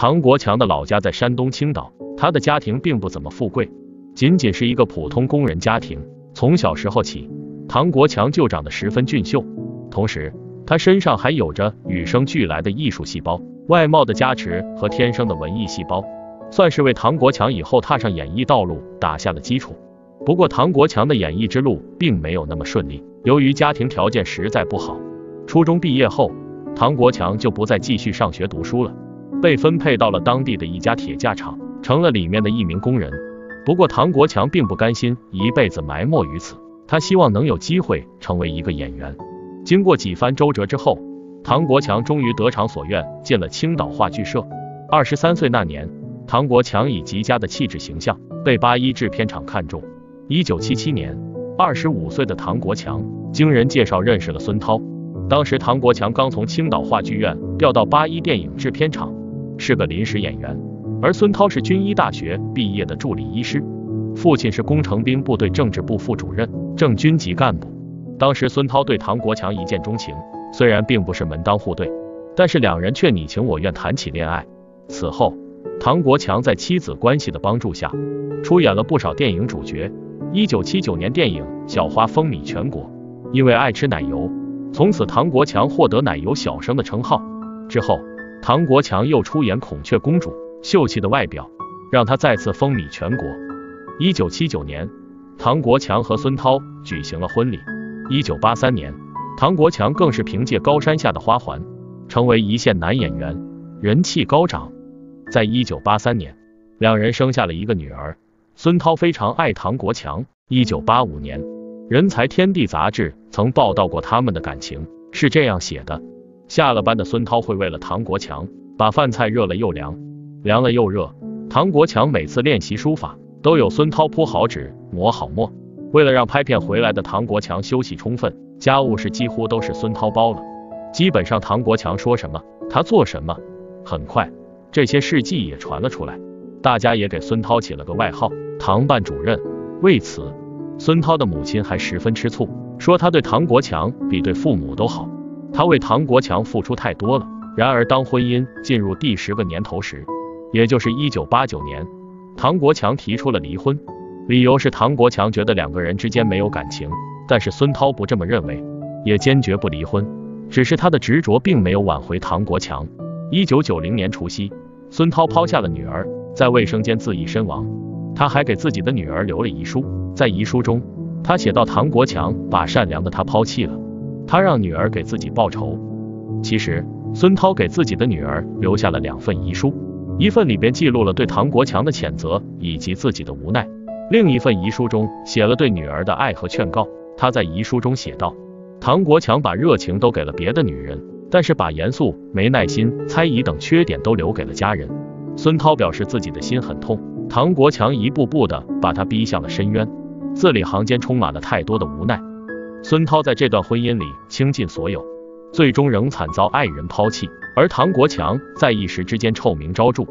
唐国强的老家在山东青岛，他的家庭并不怎么富贵，仅仅是一个普通工人家庭。从小时候起，唐国强就长得十分俊秀，同时他身上还有着与生俱来的艺术细胞、外貌的加持和天生的文艺细胞，算是为唐国强以后踏上演艺道路打下了基础。不过，唐国强的演艺之路并没有那么顺利，由于家庭条件实在不好，初中毕业后，唐国强就不再继续上学读书了。被分配到了当地的一家铁架厂，成了里面的一名工人。不过唐国强并不甘心一辈子埋没于此，他希望能有机会成为一个演员。经过几番周折之后，唐国强终于得偿所愿，进了青岛话剧社。二十三岁那年，唐国强以极佳的气质形象被八一制片厂看中。一九七七年，二十五岁的唐国强经人介绍认识了孙涛。当时唐国强刚从青岛话剧院调到八一电影制片厂。是个临时演员，而孙涛是军医大学毕业的助理医师，父亲是工程兵部队政治部副主任，正军级干部。当时孙涛对唐国强一见钟情，虽然并不是门当户对，但是两人却你情我愿谈起恋爱。此后，唐国强在妻子关系的帮助下，出演了不少电影主角。一九七九年电影《小花》风靡全国，因为爱吃奶油，从此唐国强获得奶油小生的称号。之后。唐国强又出演《孔雀公主》，秀气的外表让他再次风靡全国。一九七九年，唐国强和孙涛举行了婚礼。一九八三年，唐国强更是凭借《高山下的花环》成为一线男演员，人气高涨。在一九八三年，两人生下了一个女儿。孙涛非常爱唐国强。一九八五年，《人才天地》杂志曾报道过他们的感情，是这样写的。下了班的孙涛会为了唐国强把饭菜热了又凉，凉了又热。唐国强每次练习书法都有孙涛铺好纸、磨好墨。为了让拍片回来的唐国强休息充分，家务事几乎都是孙涛包了。基本上唐国强说什么，他做什么。很快，这些事迹也传了出来，大家也给孙涛起了个外号“唐办主任”。为此，孙涛的母亲还十分吃醋，说他对唐国强比对父母都好。他为唐国强付出太多了。然而，当婚姻进入第十个年头时，也就是一九八九年，唐国强提出了离婚，理由是唐国强觉得两个人之间没有感情。但是孙涛不这么认为，也坚决不离婚，只是他的执着并没有挽回唐国强。一九九零年除夕，孙涛抛下了女儿，在卫生间自缢身亡。他还给自己的女儿留了遗书，在遗书中，他写到唐国强把善良的他抛弃了。他让女儿给自己报仇。其实，孙涛给自己的女儿留下了两份遗书，一份里边记录了对唐国强的谴责以及自己的无奈，另一份遗书中写了对女儿的爱和劝告。他在遗书中写道：唐国强把热情都给了别的女人，但是把严肃、没耐心、猜疑等缺点都留给了家人。孙涛表示自己的心很痛，唐国强一步步的把他逼向了深渊，字里行间充满了太多的无奈。孙涛在这段婚姻里倾尽所有，最终仍惨遭爱人抛弃，而唐国强在一时之间臭名昭著，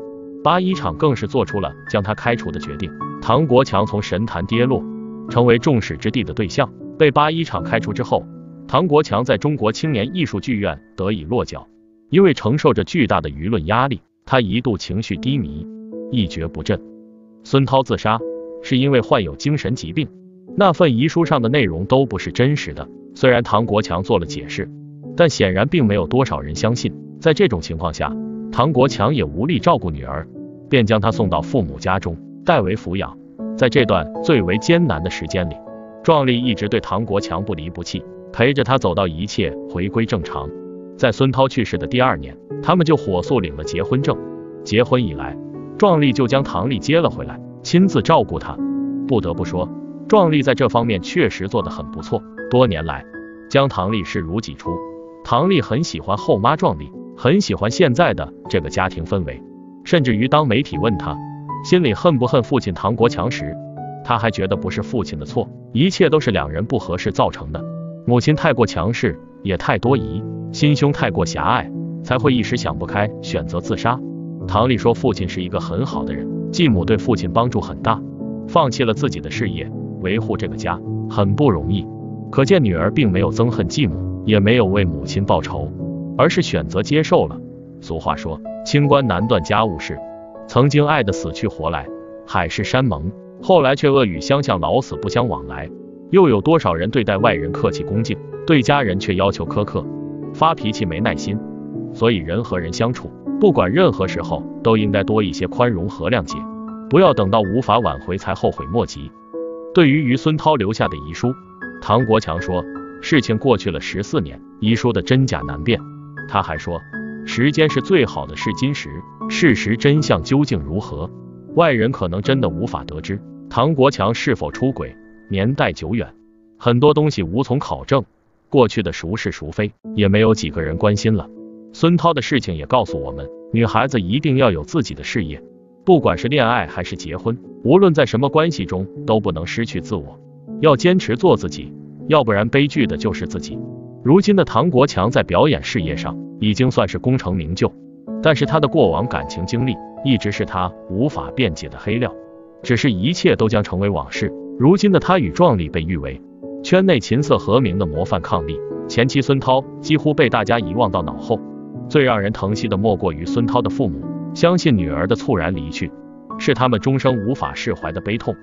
八一厂更是做出了将他开除的决定。唐国强从神坛跌落，成为众矢之的的对象。被八一厂开除之后，唐国强在中国青年艺术剧院得以落脚。因为承受着巨大的舆论压力，他一度情绪低迷，一蹶不振。孙涛自杀是因为患有精神疾病。那份遗书上的内容都不是真实的，虽然唐国强做了解释，但显然并没有多少人相信。在这种情况下，唐国强也无力照顾女儿，便将她送到父母家中代为抚养。在这段最为艰难的时间里，壮丽一直对唐国强不离不弃，陪着他走到一切回归正常。在孙涛去世的第二年，他们就火速领了结婚证。结婚以来，壮丽就将唐丽接了回来，亲自照顾她。不得不说。壮丽在这方面确实做得很不错，多年来将唐丽视如己出。唐丽很喜欢后妈壮丽，很喜欢现在的这个家庭氛围，甚至于当媒体问他心里恨不恨父亲唐国强时，他还觉得不是父亲的错，一切都是两人不合适造成的。母亲太过强势，也太多疑，心胸太过狭隘，才会一时想不开选择自杀。唐丽说，父亲是一个很好的人，继母对父亲帮助很大，放弃了自己的事业。维护这个家很不容易，可见女儿并没有憎恨继母，也没有为母亲报仇，而是选择接受了。俗话说，清官难断家务事，曾经爱得死去活来，海誓山盟，后来却恶语相向，老死不相往来。又有多少人对待外人客气恭敬，对家人却要求苛刻，发脾气没耐心？所以人和人相处，不管任何时候，都应该多一些宽容和谅解，不要等到无法挽回才后悔莫及。对于于孙涛留下的遗书，唐国强说，事情过去了十四年，遗书的真假难辨。他还说，时间是最好的试金石，事实真相究竟如何，外人可能真的无法得知。唐国强是否出轨？年代久远，很多东西无从考证，过去的孰是孰非，也没有几个人关心了。孙涛的事情也告诉我们，女孩子一定要有自己的事业，不管是恋爱还是结婚，无论在什么关系中，都不能失去自我，要坚持做自己，要不然悲剧的就是自己。如今的唐国强在表演事业上已经算是功成名就，但是他的过往感情经历一直是他无法辩解的黑料，只是一切都将成为往事。如今的他与壮丽被誉为圈内琴瑟和鸣的模范伉俪，前妻孙涛几乎被大家遗忘到脑后。最让人疼惜的莫过于孙涛的父母，相信女儿的猝然离去是他们终生无法释怀的悲痛。